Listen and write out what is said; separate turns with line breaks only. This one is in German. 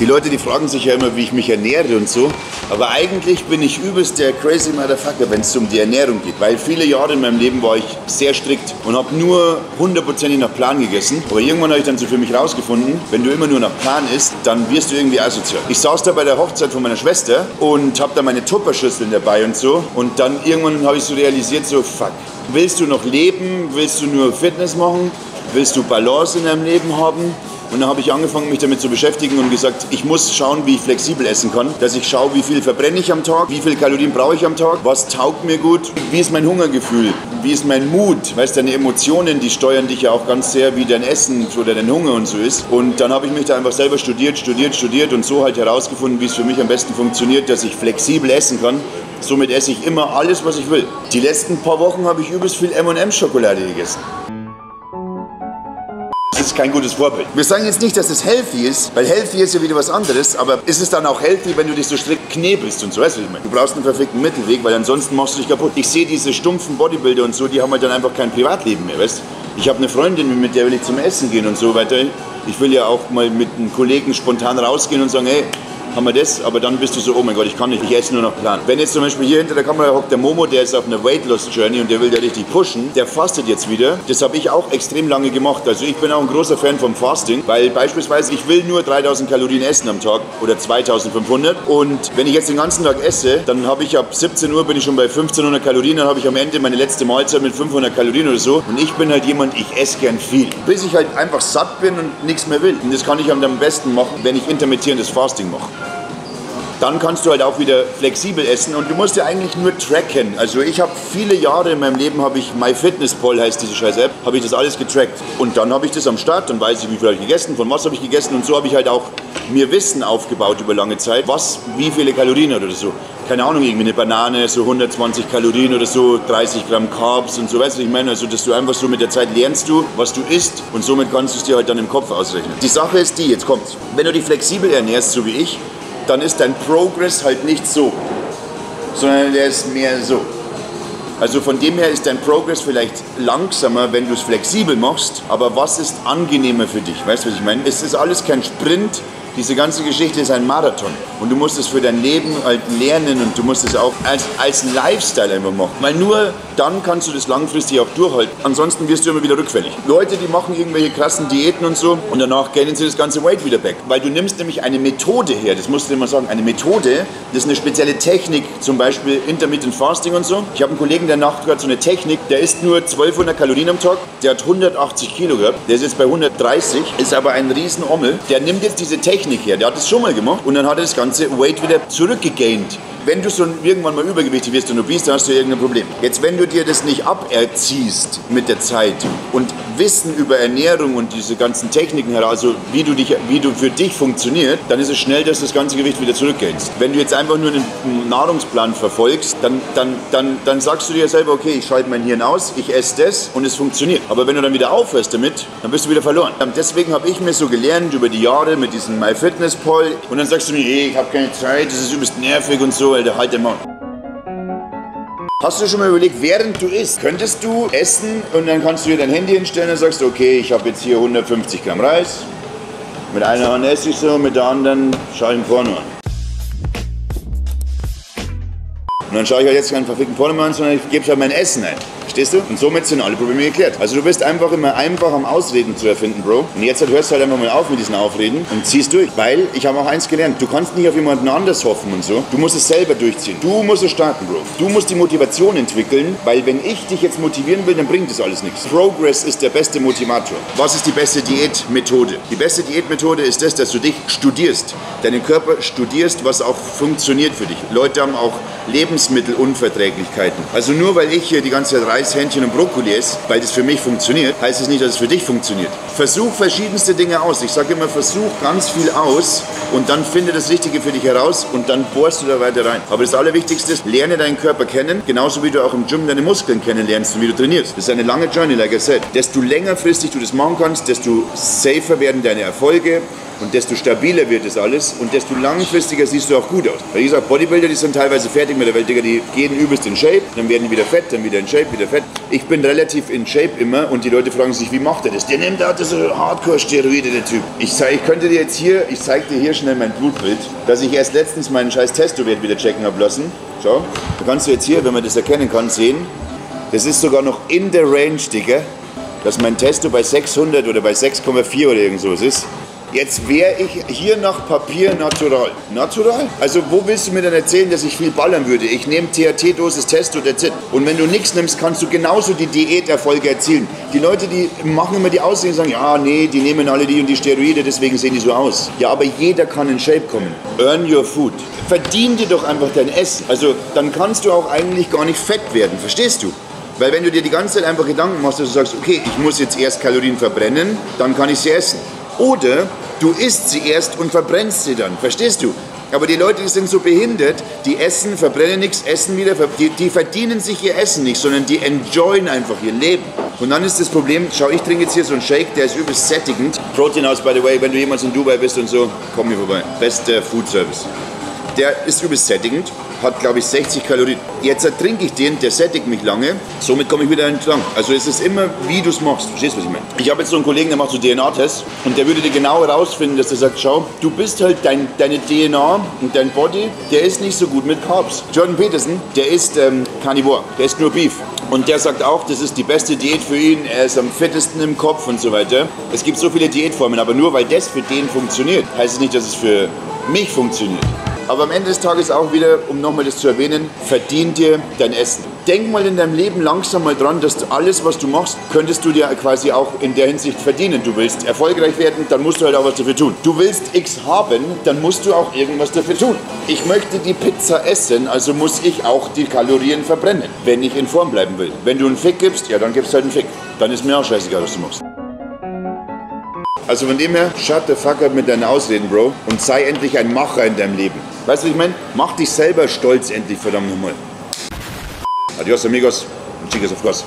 Die Leute, die fragen sich ja immer, wie ich mich ernähre und so. Aber eigentlich bin ich übelst der crazy Motherfucker, wenn es um die Ernährung geht. Weil viele Jahre in meinem Leben war ich sehr strikt und habe nur hundertprozentig nach Plan gegessen. Aber irgendwann habe ich dann so für mich rausgefunden, wenn du immer nur nach Plan isst, dann wirst du irgendwie asozial. Ich saß da bei der Hochzeit von meiner Schwester und habe da meine Tupperschüsseln dabei und so. Und dann irgendwann habe ich so realisiert, so fuck, willst du noch leben? Willst du nur Fitness machen? Willst du Balance in deinem Leben haben? Und dann habe ich angefangen, mich damit zu beschäftigen und gesagt, ich muss schauen, wie ich flexibel essen kann. Dass ich schaue, wie viel verbrenne ich am Tag, wie viel Kalorien brauche ich am Tag, was taugt mir gut, wie ist mein Hungergefühl, wie ist mein Mut. Weißt deine Emotionen, die steuern dich ja auch ganz sehr, wie dein Essen oder dein Hunger und so ist. Und dann habe ich mich da einfach selber studiert, studiert, studiert und so halt herausgefunden, wie es für mich am besten funktioniert, dass ich flexibel essen kann. Somit esse ich immer alles, was ich will. Die letzten paar Wochen habe ich übelst viel M&M-Schokolade gegessen ist kein gutes Vorbild. Wir sagen jetzt nicht, dass es healthy ist, weil healthy ist ja wieder was anderes, aber ist es dann auch healthy, wenn du dich so strikt knebelst und so, weißt du, ich meine? Du brauchst einen perfekten Mittelweg, weil ansonsten machst du dich kaputt. Ich sehe diese stumpfen Bodybuilder und so, die haben halt dann einfach kein Privatleben mehr, weißt du? Ich habe eine Freundin, mit der will ich zum Essen gehen und so weiter. Ich will ja auch mal mit einem Kollegen spontan rausgehen und sagen, hey, haben wir das, aber dann bist du so, oh mein Gott, ich kann nicht, ich esse nur noch Plan. Wenn jetzt zum Beispiel hier hinter der Kamera hockt der Momo, der ist auf einer Weight Loss Journey und der will ja richtig pushen, der fastet jetzt wieder. Das habe ich auch extrem lange gemacht. Also ich bin auch ein großer Fan vom Fasting, weil beispielsweise ich will nur 3000 Kalorien essen am Tag oder 2500 und wenn ich jetzt den ganzen Tag esse, dann habe ich ab 17 Uhr bin ich schon bei 1500 Kalorien, dann habe ich am Ende meine letzte Mahlzeit mit 500 Kalorien oder so und ich bin halt jemand, ich esse gern viel, bis ich halt einfach satt bin und nichts mehr will. Und das kann ich am besten machen, wenn ich intermittierendes Fasting mache dann kannst du halt auch wieder flexibel essen und du musst ja eigentlich nur tracken. Also ich habe viele Jahre in meinem Leben habe ich MyFitnessPal heißt diese scheiß App, habe ich das alles getrackt und dann habe ich das am Start, dann weiß ich, wie viel habe ich gegessen, von was habe ich gegessen und so habe ich halt auch mir Wissen aufgebaut über lange Zeit, was, wie viele Kalorien hat oder so. Keine Ahnung, irgendwie eine Banane, so 120 Kalorien oder so, 30 Gramm Carbs und so, weißt du, ich meine, also dass du einfach so mit der Zeit lernst du, was du isst und somit kannst du es dir halt dann im Kopf ausrechnen. Die Sache ist die, jetzt kommt's. Wenn du dich flexibel ernährst, so wie ich, dann ist dein Progress halt nicht so, sondern der ist mehr so. Also von dem her ist dein Progress vielleicht langsamer, wenn du es flexibel machst, aber was ist angenehmer für dich? Weißt du, was ich meine? Es ist alles kein Sprint, diese ganze Geschichte ist ein Marathon. Und du musst es für dein Leben halt lernen und du musst es auch als, als Lifestyle einfach machen. Weil nur dann kannst du das langfristig auch durchhalten. Ansonsten wirst du immer wieder rückfällig. Leute, die machen irgendwelche krassen Diäten und so und danach gehen sie das ganze Weight wieder weg. Weil du nimmst nämlich eine Methode her, das musst du mal sagen, eine Methode, das ist eine spezielle Technik, zum Beispiel Intermittent Fasting und so. Ich habe einen Kollegen, der macht gerade so eine Technik, der isst nur 1200 Kalorien am Tag, der hat 180 Kilo gehabt, der ist jetzt bei 130, ist aber ein riesen Ommel. Der nimmt jetzt diese Technik her. Der hat es schon mal gemacht und dann hat er das ganze Weight wieder zurückgegaint wenn du so irgendwann mal übergewichtig wirst und du bist, dann hast du irgendein Problem. Jetzt, wenn du dir das nicht aberziehst mit der Zeit und Wissen über Ernährung und diese ganzen Techniken heraus, also wie du, dich, wie du für dich funktioniert, dann ist es schnell, dass das ganze Gewicht wieder zurückgehst. Wenn du jetzt einfach nur einen Nahrungsplan verfolgst, dann, dann, dann, dann sagst du dir selber, okay, ich schalte mein Hirn aus, ich esse das und es funktioniert. Aber wenn du dann wieder aufhörst damit, dann bist du wieder verloren. Deswegen habe ich mir so gelernt über die Jahre mit diesem MyFitnessPal und dann sagst du mir, hey, ich habe keine Zeit, das ist übelst nervig und so, Alter, halt den Maul. Hast du schon mal überlegt, während du isst, könntest du essen und dann kannst du dir dein Handy hinstellen und sagst, okay, ich habe jetzt hier 150 Gramm Reis. Mit einer Hand esse ich so, mit der anderen schaue ich ein Porno an. Und dann schaue ich halt jetzt keinen verfickten Porno an, sondern ich gebe halt mein Essen ein. Verstehst du? Und somit sind alle Probleme geklärt. Also du bist einfach immer einfach am Ausreden zu erfinden, Bro. Und jetzt hörst du halt einfach mal auf mit diesen Aufreden und ziehst durch. Weil ich habe auch eins gelernt, du kannst nicht auf jemanden anders hoffen und so. Du musst es selber durchziehen. Du musst es starten, Bro. Du musst die Motivation entwickeln, weil wenn ich dich jetzt motivieren will, dann bringt das alles nichts. Progress ist der beste Motivator. Was ist die beste Diätmethode? Die beste Diätmethode ist das, dass du dich studierst. Deinen Körper studierst, was auch funktioniert für dich. Leute haben auch Lebensmittelunverträglichkeiten. Also nur weil ich hier die ganze Zeit Reis, Hähnchen und Brokkoli esse, weil das für mich funktioniert, heißt es das nicht, dass es für dich funktioniert. Versuch verschiedenste Dinge aus. Ich sage immer, versuch ganz viel aus und dann finde das Richtige für dich heraus und dann bohrst du da weiter rein. Aber das Allerwichtigste ist, lerne deinen Körper kennen, genauso wie du auch im Gym deine Muskeln kennenlernst und wie du trainierst. Das ist eine lange Journey, like I said. Desto längerfristig du das machen kannst, desto safer werden deine Erfolge, Und desto stabiler wird das alles und desto langfristiger siehst du auch gut aus. Weil ich sage, Bodybuilder, die sind teilweise fertig mit der Welt, die gehen übelst in Shape, dann werden die wieder fett, dann wieder in Shape, wieder fett. Ich bin relativ in Shape immer und die Leute fragen sich, wie macht er das? Der nimmt auch so Hardcore-Steroide, der Typ. Ich, zeig, ich könnte dir jetzt hier, ich zeig dir hier schnell mein Blutbild, dass ich erst letztens meinen scheiß Testowert wieder checken habe lassen. Schau, da kannst du jetzt hier, wenn man das erkennen kann, sehen, das ist sogar noch in der Range, Digga, dass mein Testo bei 600 oder bei 6,4 oder irgend sowas ist. Jetzt wäre ich hier nach Papier natural. Natural? Also wo willst du mir denn erzählen, dass ich viel ballern würde? Ich nehme THT-Dosis Testo, that's it. Und wenn du nichts nimmst, kannst du genauso die Diäterfolge erzielen. Die Leute, die machen immer die Aussehen und sagen, ja, nee, die nehmen alle die und die Steroide, deswegen sehen die so aus. Ja, aber jeder kann in Shape kommen. Earn your food. Verdien dir doch einfach dein Essen. Also dann kannst du auch eigentlich gar nicht fett werden, verstehst du? Weil wenn du dir die ganze Zeit einfach Gedanken machst, dass du sagst, okay, ich muss jetzt erst Kalorien verbrennen, dann kann ich sie essen. Oder du isst sie erst und verbrennst sie dann. Verstehst du? Aber die Leute, die sind so behindert, die essen, verbrennen nichts, essen wieder, die, die verdienen sich ihr Essen nicht, sondern die enjoyen einfach ihr Leben. Und dann ist das Problem, schau, ich trinke jetzt hier so einen Shake, der ist übelst sättigend. Protein House, by the way, wenn du jemals in Dubai bist und so, komm hier vorbei. Bester Food Service. Der ist übelst sättigend, hat glaube ich 60 Kalorien. Jetzt trinke ich den, der sättigt mich lange, somit komme ich wieder entlang. Also es ist immer, wie du es machst. Verstehst du, was ich meine? Ich habe jetzt so einen Kollegen, der macht so DNA-Tests und der würde dir genau herausfinden, dass der sagt, schau, du bist halt, dein, deine DNA und dein Body, der ist nicht so gut mit Carbs. Jordan Peterson, der ist ähm, Carnivore, der isst nur Beef. Und der sagt auch, das ist die beste Diät für ihn, er ist am fittesten im Kopf und so weiter. Es gibt so viele Diätformen, aber nur weil das für den funktioniert, heißt es nicht, dass es für mich funktioniert. Aber am Ende des Tages auch wieder, um nochmal das zu erwähnen, verdien dir dein Essen. Denk mal in deinem Leben langsam mal dran, dass alles, was du machst, könntest du dir quasi auch in der Hinsicht verdienen. Du willst erfolgreich werden, dann musst du halt auch was dafür tun. Du willst X haben, dann musst du auch irgendwas dafür tun. Ich möchte die Pizza essen, also muss ich auch die Kalorien verbrennen, wenn ich in Form bleiben will. Wenn du einen Fick gibst, ja, dann gibst du halt einen Fick. Dann ist mir auch scheißegal, was du machst. Also von dem her, shut the fuck up mit deinen Ausreden, Bro. Und sei endlich ein Macher in deinem Leben. Weißt du, ich meine? Mach dich selber stolz endlich, verdammt nochmal. Adios, amigos. Und chicas, of course.